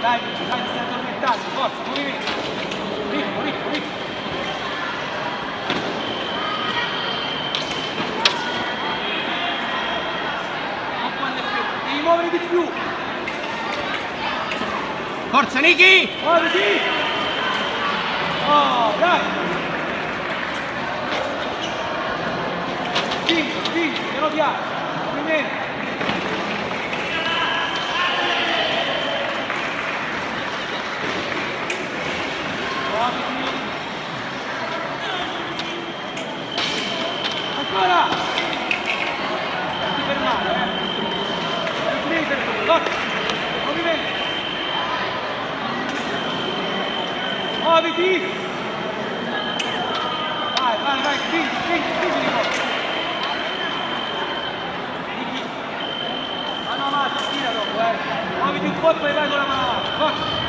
Dai, dai, stai addormentando, forza, movimento. Ritmo, ritmo, ritmo. Non quando è fermo, devi muovere di più. Forza Niki! Muoviti! Oh, dai! Spingi, spingi, piano piano. Movimento. Muoviti. Ancora! Non ti fermare, eh! Non ti devi fermare, forza! Movimento! Muoviti! Vai, vai, vai, spingi, spingi, spingi di. Niki. Mano avanti, tira dopo, eh. Muoviti un po' e poi vai con la mano avanti, forza.